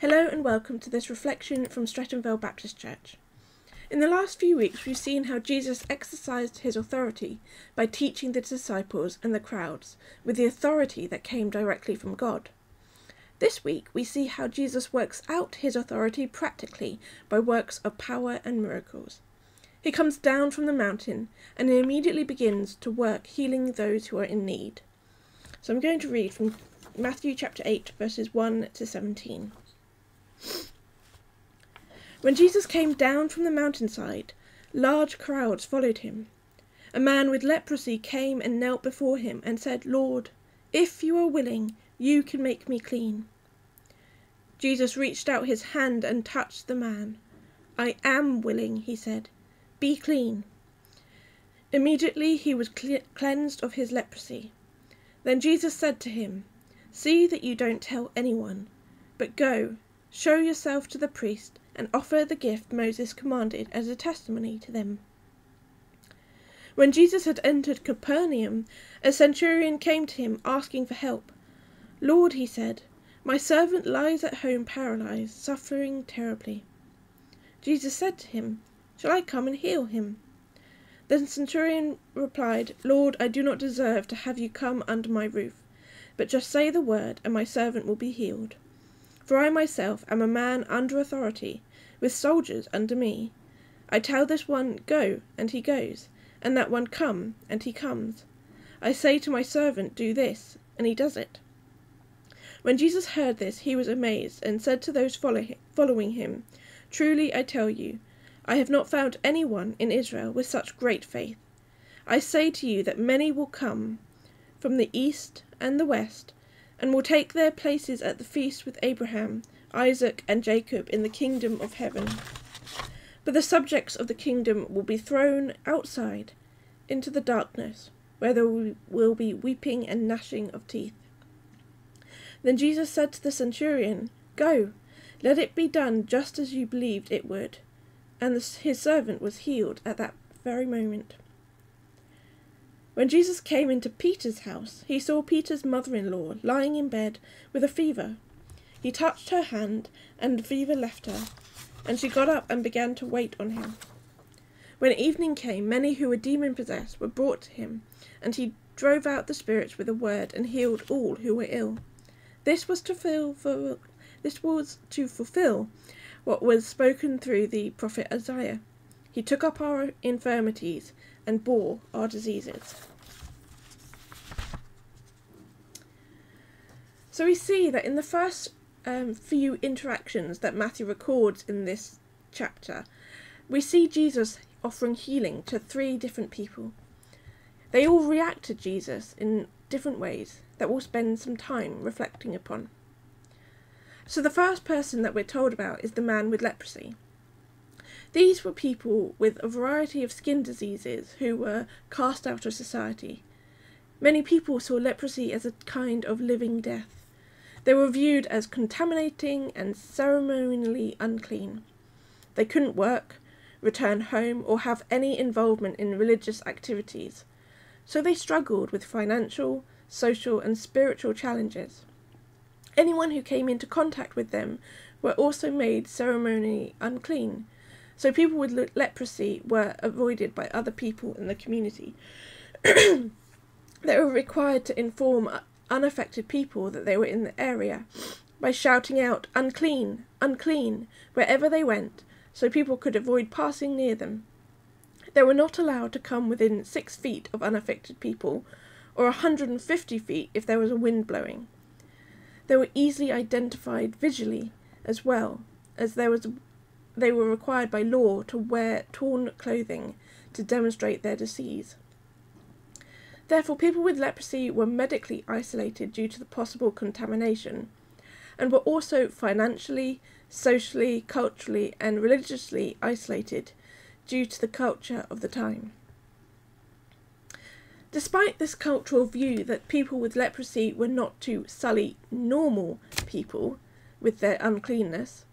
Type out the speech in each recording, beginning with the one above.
Hello and welcome to this reflection from Streatham Vale Baptist Church. In the last few weeks, we've seen how Jesus exercised his authority by teaching the disciples and the crowds with the authority that came directly from God. This week, we see how Jesus works out his authority practically by works of power and miracles. He comes down from the mountain and immediately begins to work healing those who are in need. So I'm going to read from Matthew chapter 8, verses 1 to 17. When Jesus came down from the mountainside, large crowds followed him. A man with leprosy came and knelt before him and said, Lord, if you are willing, you can make me clean. Jesus reached out his hand and touched the man. I am willing, he said. Be clean. Immediately he was cleansed of his leprosy. Then Jesus said to him, See that you don't tell anyone, but go Show yourself to the priest, and offer the gift Moses commanded as a testimony to them. When Jesus had entered Capernaum, a centurion came to him asking for help. Lord, he said, my servant lies at home paralyzed, suffering terribly. Jesus said to him, Shall I come and heal him? The centurion replied, Lord, I do not deserve to have you come under my roof, but just say the word, and my servant will be healed. For I myself am a man under authority, with soldiers under me. I tell this one, Go, and he goes, and that one, Come, and he comes. I say to my servant, Do this, and he does it. When Jesus heard this, he was amazed, and said to those following him, Truly I tell you, I have not found anyone in Israel with such great faith. I say to you that many will come from the east and the west and will take their places at the feast with Abraham, Isaac, and Jacob in the kingdom of heaven. But the subjects of the kingdom will be thrown outside into the darkness, where there will be weeping and gnashing of teeth. Then Jesus said to the centurion, Go, let it be done just as you believed it would. And his servant was healed at that very moment. When Jesus came into Peter's house, he saw Peter's mother in law lying in bed with a fever. He touched her hand, and the fever left her, and she got up and began to wait on him. When evening came, many who were demon possessed were brought to him, and he drove out the spirits with a word and healed all who were ill. This was to fulfill, this was to fulfill what was spoken through the prophet Isaiah. He took up our infirmities and bore our diseases. So we see that in the first um, few interactions that Matthew records in this chapter, we see Jesus offering healing to three different people. They all react to Jesus in different ways that we'll spend some time reflecting upon. So the first person that we're told about is the man with leprosy. These were people with a variety of skin diseases who were cast out of society. Many people saw leprosy as a kind of living death. They were viewed as contaminating and ceremonially unclean. They couldn't work, return home, or have any involvement in religious activities, so they struggled with financial, social, and spiritual challenges. Anyone who came into contact with them were also made ceremonially unclean, so people with le- leprosy were avoided by other people in the community. they were required to inform uh, unaffected people that they were in the area by shouting out unclean, unclean wherever they went, so people could avoid passing near them. They were not allowed to come within six feet of unaffected people, or a 150 feet if there was a wind blowing. They were easily identified visually as well, as there was they were required by law to wear torn clothing to demonstrate their disease. Therefore, people with leprosy were medically isolated due to the possible contamination, and were also financially, socially, culturally, and religiously isolated due to the culture of the time. Despite this cultural view that people with leprosy were not to sully normal people with their uncleanness,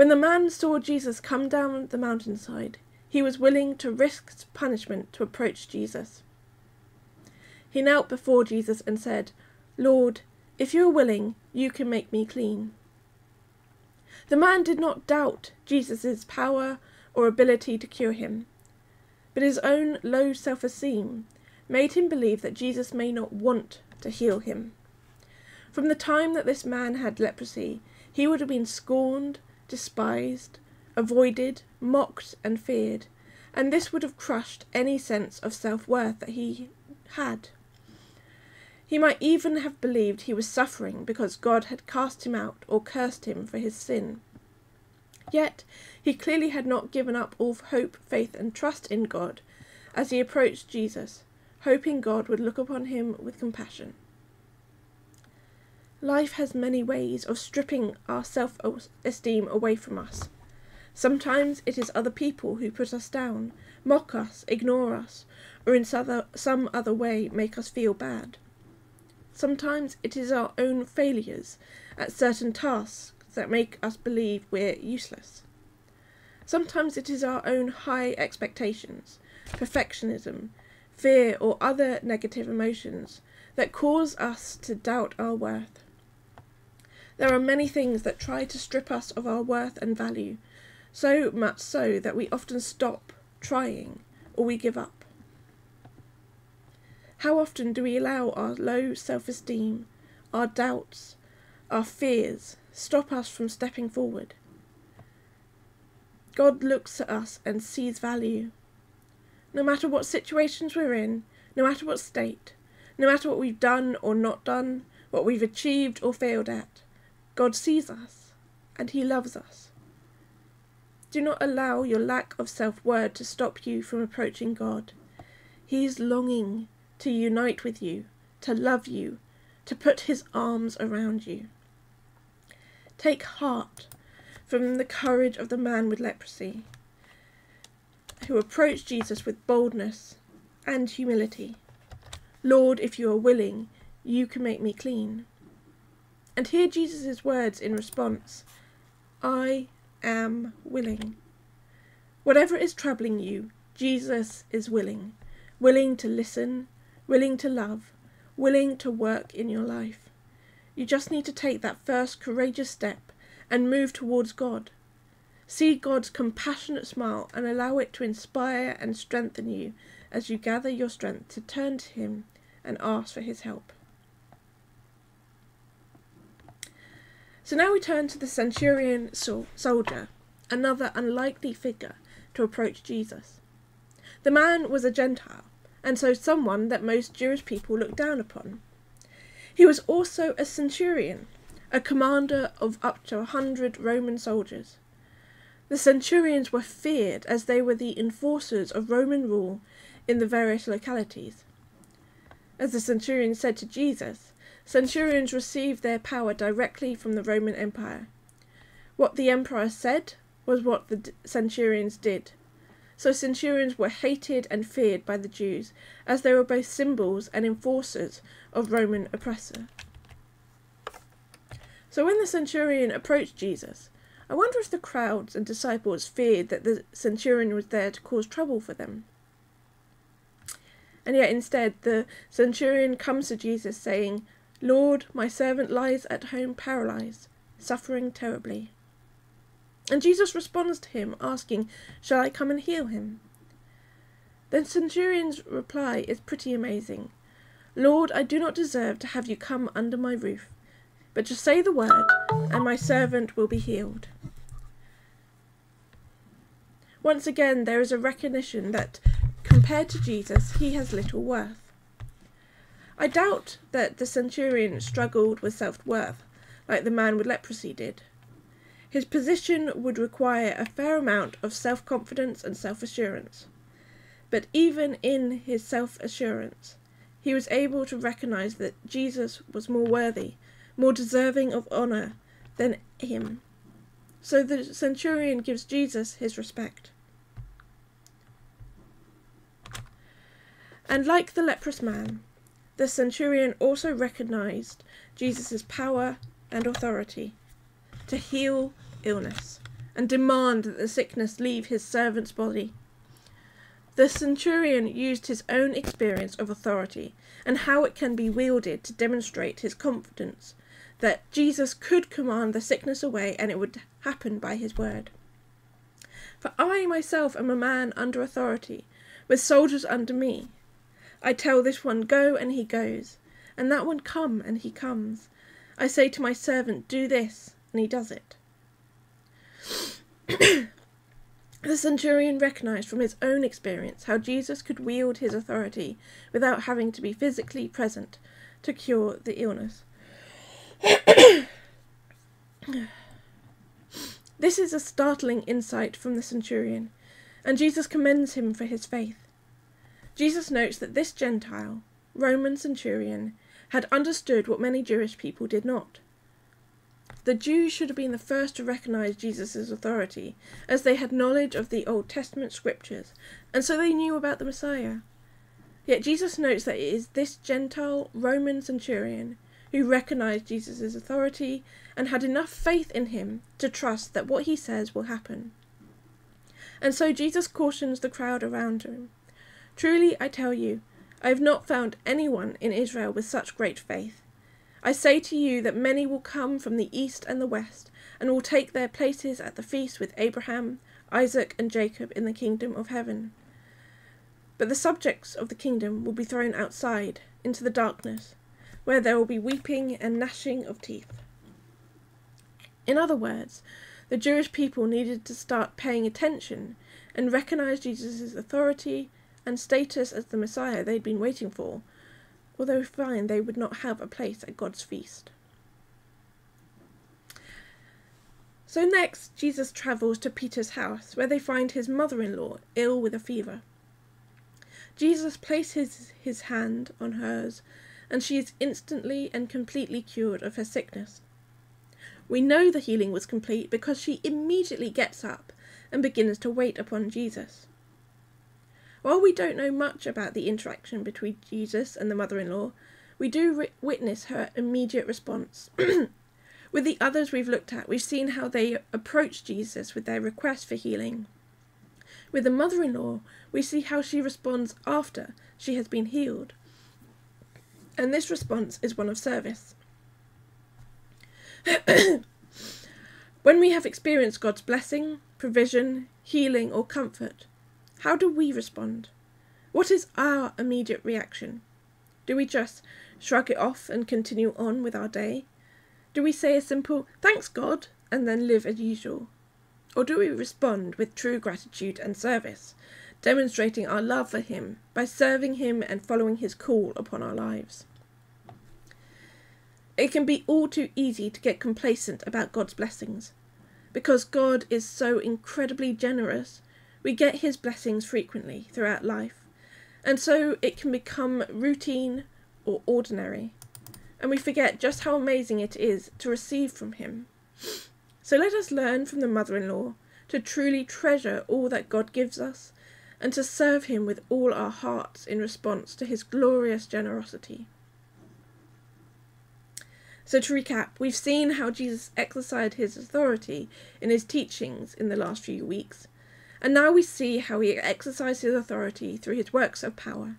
when the man saw Jesus come down the mountainside, he was willing to risk punishment to approach Jesus. He knelt before Jesus and said, Lord, if you are willing, you can make me clean. The man did not doubt Jesus' power or ability to cure him, but his own low self esteem made him believe that Jesus may not want to heal him. From the time that this man had leprosy, he would have been scorned, despised, avoided, mocked, and feared, and this would have crushed any sense of self worth that he had. He might even have believed he was suffering because God had cast him out or cursed him for his sin. Yet he clearly had not given up all hope, faith, and trust in God as he approached Jesus, hoping God would look upon him with compassion. Life has many ways of stripping our self esteem away from us. Sometimes it is other people who put us down, mock us, ignore us, or in some other way make us feel bad. Sometimes it is our own failures at certain tasks that make us believe we're useless. Sometimes it is our own high expectations, perfectionism, fear, or other negative emotions that cause us to doubt our worth. There are many things that try to strip us of our worth and value, so much so that we often stop trying or we give up. How often do we allow our low self esteem, our doubts, our fears stop us from stepping forward? God looks at us and sees value. No matter what situations we're in, no matter what state, no matter what we've done or not done, what we've achieved or failed at, God sees us and He loves us. Do not allow your lack of self worth to stop you from approaching God. He is longing to unite with you, to love you, to put his arms around you. Take heart from the courage of the man with leprosy, who approached Jesus with boldness and humility. Lord, if you are willing, you can make me clean. And hear Jesus' words in response I am willing. Whatever is troubling you, Jesus is willing, willing to listen, willing to love, willing to work in your life. You just need to take that first courageous step and move towards God. See God's compassionate smile and allow it to inspire and strengthen you as you gather your strength to turn to Him and ask for His help. So now we turn to the centurion soldier, another unlikely figure to approach Jesus. The man was a Gentile, and so someone that most Jewish people looked down upon. He was also a centurion, a commander of up to a hundred Roman soldiers. The centurions were feared as they were the enforcers of Roman rule in the various localities. As the centurion said to Jesus, centurions received their power directly from the Roman Empire. What the emperor said was what the centurions did. So centurions were hated and feared by the Jews, as they were both symbols and enforcers of Roman oppressor. So when the centurion approached Jesus, I wonder if the crowds and disciples feared that the centurion was there to cause trouble for them. And yet instead the centurion comes to Jesus saying, Lord, my servant lies at home paralyzed, suffering terribly. And Jesus responds to him, asking, Shall I come and heal him? The centurion's reply is pretty amazing. Lord, I do not deserve to have you come under my roof, but just say the word, and my servant will be healed. Once again, there is a recognition that, compared to Jesus, he has little worth. I doubt that the centurion struggled with self worth like the man with leprosy did. His position would require a fair amount of self confidence and self assurance. But even in his self assurance, he was able to recognize that Jesus was more worthy, more deserving of honor than him. So the centurion gives Jesus his respect. And like the leprous man, the centurion also recognized Jesus' power and authority to heal illness and demand that the sickness leave his servant's body. The centurion used his own experience of authority and how it can be wielded to demonstrate his confidence that Jesus could command the sickness away and it would happen by his word. For I myself am a man under authority, with soldiers under me. I tell this one, Go, and he goes, and that one, Come, and he comes. I say to my servant, Do this, and he does it. the centurion recognized from his own experience how Jesus could wield his authority without having to be physically present to cure the illness. this is a startling insight from the centurion, and Jesus commends him for his faith. Jesus notes that this Gentile, Roman centurion, had understood what many Jewish people did not. The Jews should have been the first to recognize Jesus' authority, as they had knowledge of the Old Testament scriptures, and so they knew about the Messiah. Yet Jesus notes that it is this Gentile Roman centurion who recognized Jesus' authority and had enough faith in him to trust that what he says will happen. And so Jesus cautions the crowd around him. Truly, I tell you, I have not found anyone in Israel with such great faith. I say to you that many will come from the east and the west, and will take their places at the feast with Abraham, Isaac, and Jacob in the kingdom of heaven. But the subjects of the kingdom will be thrown outside, into the darkness, where there will be weeping and gnashing of teeth. In other words, the Jewish people needed to start paying attention and recognize Jesus' authority and status as the Messiah they'd been waiting for, although find they would not have a place at God's feast. So next, Jesus travels to Peter's house, where they find his mother in law ill with a fever. Jesus places his hand on hers, and she is instantly and completely cured of her sickness. We know the healing was complete because she immediately gets up and begins to wait upon Jesus. While we don't know much about the interaction between Jesus and the mother in law, we do witness her immediate response. with the others we've looked at, we've seen how they approach Jesus with their request for healing. With the mother in law, we see how she responds after she has been healed. And this response is one of service. when we have experienced God's blessing, provision, healing, or comfort, how do we respond? What is our immediate reaction? Do we just shrug it off and continue on with our day? Do we say a simple, thanks God, and then live as usual? Or do we respond with true gratitude and service, demonstrating our love for Him by serving Him and following His call upon our lives? It can be all too easy to get complacent about God's blessings. Because God is so incredibly generous, we get his blessings frequently throughout life, and so it can become routine or ordinary, and we forget just how amazing it is to receive from him. So let us learn from the mother in law to truly treasure all that God gives us and to serve him with all our hearts in response to his glorious generosity. So, to recap, we've seen how Jesus exercised his authority in his teachings in the last few weeks, and now we see how he exercised his authority through his works of power.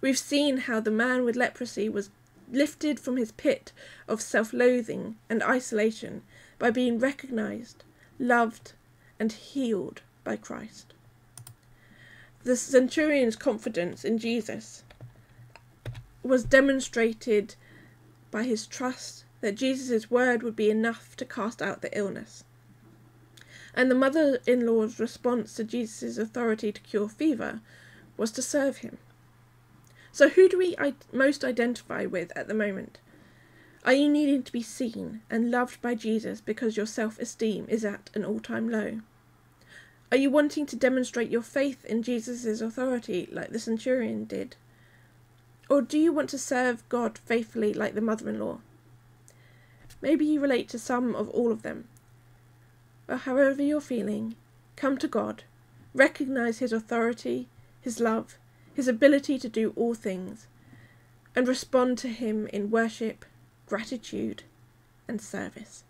We've seen how the man with leprosy was lifted from his pit of self loathing and isolation by being recognized, loved, and healed by Christ. The centurion's confidence in Jesus was demonstrated by his trust that Jesus' word would be enough to cast out the illness and the mother in law's response to Jesus' authority to cure fever was to serve him. So, who do we most identify with at the moment? Are you needing to be seen and loved by Jesus because your self esteem is at an all time low? Are you wanting to demonstrate your faith in Jesus' authority like the centurion did? Or do you want to serve God faithfully like the mother in law? Maybe you relate to some of all of them or however you're feeling, come to God, recognize His authority, His love, His ability to do all things, and respond to Him in worship, gratitude, and service.